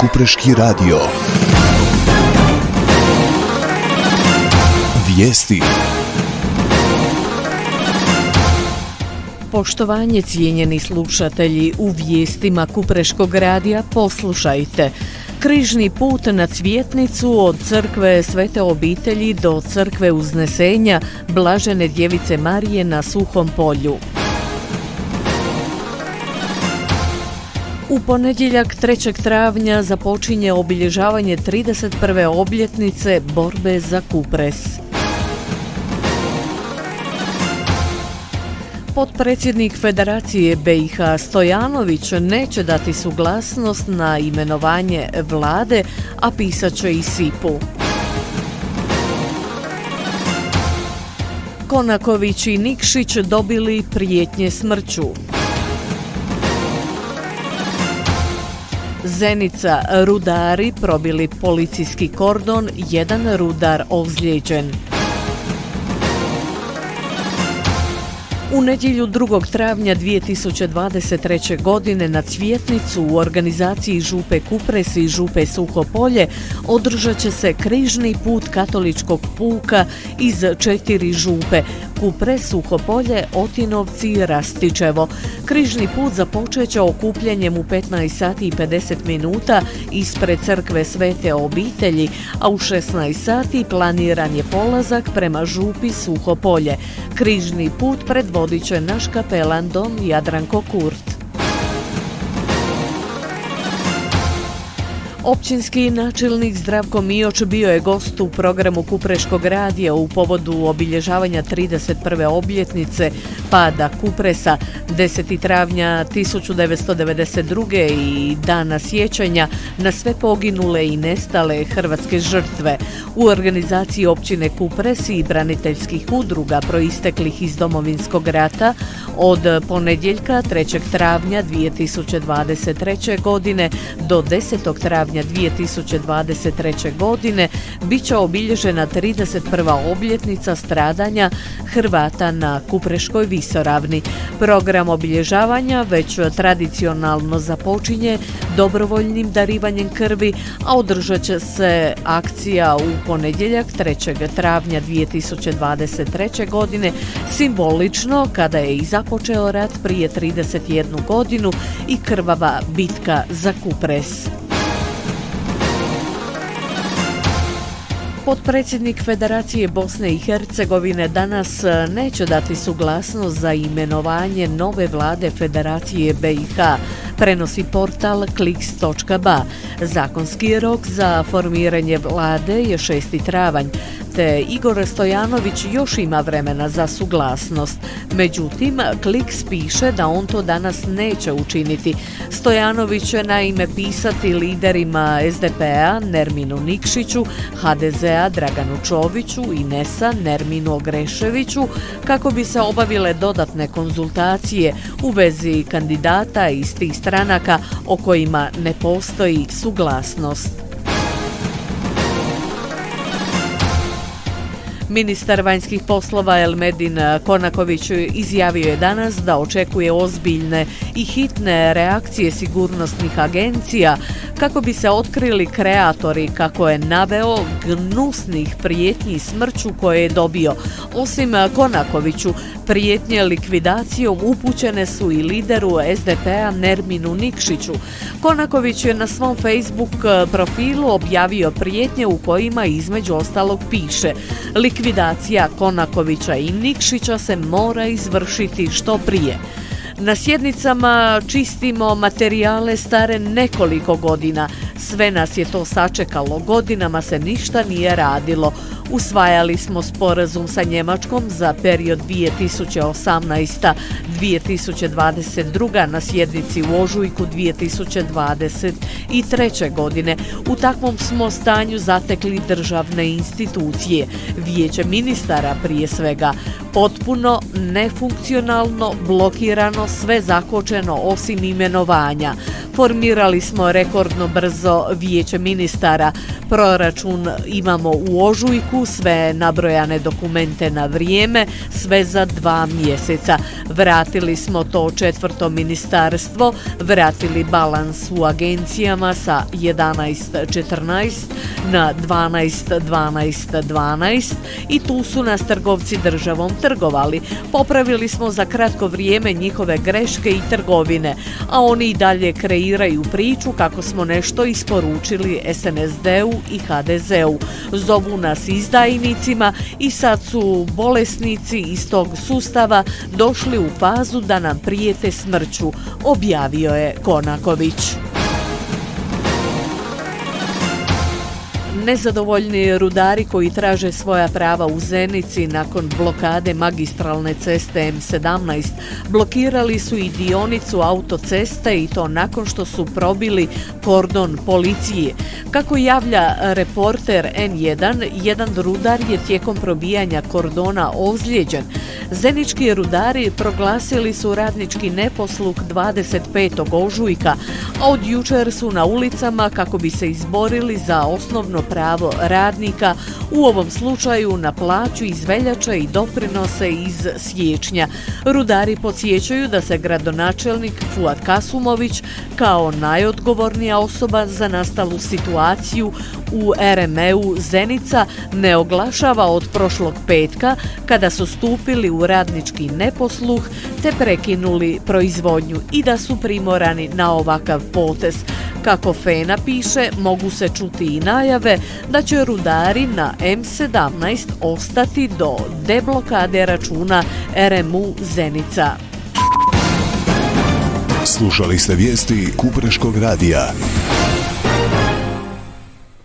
Kupreški radio. Vijesti. Poštovanje cijenjeni slušatelji u vijestima Kupreškog radija poslušajte. Križni put na Cvjetnicu od crkve Svete obitelji do crkve uznesenja Blažene djevice Marije na Suhom polju. U ponedjeljak 3. travnja započinje obilježavanje 31. obljetnice borbe za Kupres. Potpredsjednik Federacije BiH Stojanović neće dati suglasnost na imenovanje vlade, a pisat će i Sipu. Konaković i Nikšić dobili prijetnje smrću. Zenica rudari probili policijski kordon, jedan rudar ozlijeđen. U nedjelju 2. travnja 2023. godine na Cvjetnicu u organizaciji Župe Kupres i Župe Suhopolje održat će se križni put katoličkog puka iz četiri župe Kupre, Suhopolje, Otinovci i Rastičevo. Križni put započet će okupljanjem u 15 sati i 50 minuta ispred crkve Svete obitelji, a u 16 sati planiran je polazak prema župi Suhopolje. Križni put predvodit će naš kapelan Dom Jadranko Kurt. Općinski načelnik Zdravko Mioč bio je gost u programu Kupreškog radija u povodu obilježavanja 31. obljetnice pada Kupresa 10. travnja 1992. i dana sjećanja na sve poginule i nestale hrvatske žrtve. U organizaciji općine Kupres i braniteljskih udruga proisteklih iz domovinskog rata od ponedjeljka 3. travnja 2023. godine do 10. travnja 2023. godine bit će obilježena 31. obljetnica stradanja Hrvata na Kupreškoj visoravni. Program obilježavanja već tradicionalno započinje dobrovoljnim darivanjem krvi, a održat će se akcija u ponedjeljak 3. travnja 2023. godine simbolično kada je i započeo rat prije 31 godinu i krvava bitka za Kupres. Potpredsjednik Federacije Bosne i Hercegovine danas e, neće dati suglasnost za imenovanje nove vlade Federacije BiH, prenosi portal kliks.ba. Zakonski rok za formiranje vlade je 6. travanj te Igor Stojanović još ima vremena za suglasnost. Međutim, Kliks piše da on to danas neće učiniti. Stojanović će naime pisati liderima SDP-a Nerminu Nikšiću, HDZ-a Draganu Čoviću i Nesa Nerminu Ogreševiću kako bi se obavile dodatne konzultacije u vezi kandidata iz tih stranaka o kojima ne postoji suglasnost. Ministar vanjskih poslova Elmedin Konaković izjavio je danas da očekuje ozbiljne i hitne reakcije sigurnosnih agencija kako bi se otkrili kreatori kako je naveo gnusnih prijetnji smrću koje je dobio. Osim Konakoviću, prijetnje likvidacijom upućene su i lideru SDP-a Nerminu Nikšiću. Konaković je na svom Facebook profilu objavio prijetnje u kojima između ostalog piše Likvidacija Konakovića i Nikšića se mora izvršiti što prije. Na sjednicama čistimo materijale stare nekoliko godina. Sve nas je to sačekalo, godinama se ništa nije radilo. Usvajali smo sporazum sa Njemačkom za period 2018-2022 na sjednici u Ožujku 2023. godine. U takvom smo stanju zatekli državne institucije, vijeće ministara prije svega, potpuno nefunkcionalno, blokirano, sve zakočeno osim imenovanja. Formirali smo rekordno brzo vijeće ministara, proračun imamo u Ožujku sve nabrojane dokumente na vrijeme, sve za dva mjeseca. Vratili smo to četvrto ministarstvo, vratili balans u agencijama sa 11.14 na 12.12.12 i tu su nas trgovci državom trgovali. Popravili smo za kratko vrijeme njihove greške i trgovine, a oni i dalje kreiraju priču kako smo nešto isporučili SNSD-u i HDZ-u. Zovu nas izdajnicima i sad su bolesnici iz tog sustava došli u fazu da nam prijete smrću, objavio je Konaković. Nezadovoljni rudari koji traže svoja prava u Zenici nakon blokade magistralne ceste M17 blokirali su i dionicu autoceste i to nakon što su probili kordon policije. Kako javlja reporter N1, jedan rudar je tijekom probijanja kordona ozlijeđen. Zenički rudari proglasili su radnički neposluk 25. ožujka, a od jučer su na ulicama kako bi se izborili za osnovno pravo radnika, u ovom slučaju na plaću iz veljača i doprinose iz siječnja. Rudari podsjećaju da se gradonačelnik Fuad Kasumović kao najodgovornija osoba za nastalu situaciju u RME-u Zenica ne oglašava od prošlog petka kada su stupili u radnički neposluh te prekinuli proizvodnju i da su primorani na ovakav potez. Kako Fena piše, mogu se čuti i najave da će rudari na M17 ostati do deblokade računa RMU Zenica. Slušali ste vijesti Kupreškog radija.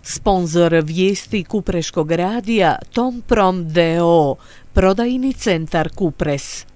Sponzor vijesti Kupreškog radija Tom Prom DO, prodajni centar Kupres.